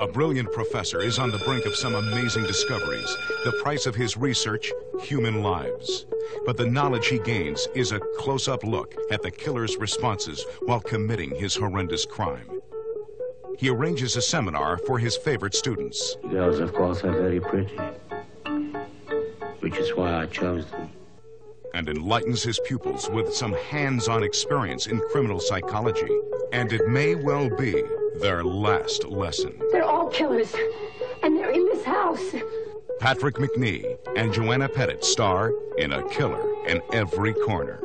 A brilliant professor is on the brink of some amazing discoveries. The price of his research, human lives. But the knowledge he gains is a close-up look at the killer's responses while committing his horrendous crime. He arranges a seminar for his favorite students. Girls, of course, are very pretty. Which is why I chose them. And enlightens his pupils with some hands-on experience in criminal psychology. And it may well be their last lesson. They're all killers, and they're in this house. Patrick Magee and Joanna Pettet star in A Killer in Every Corner.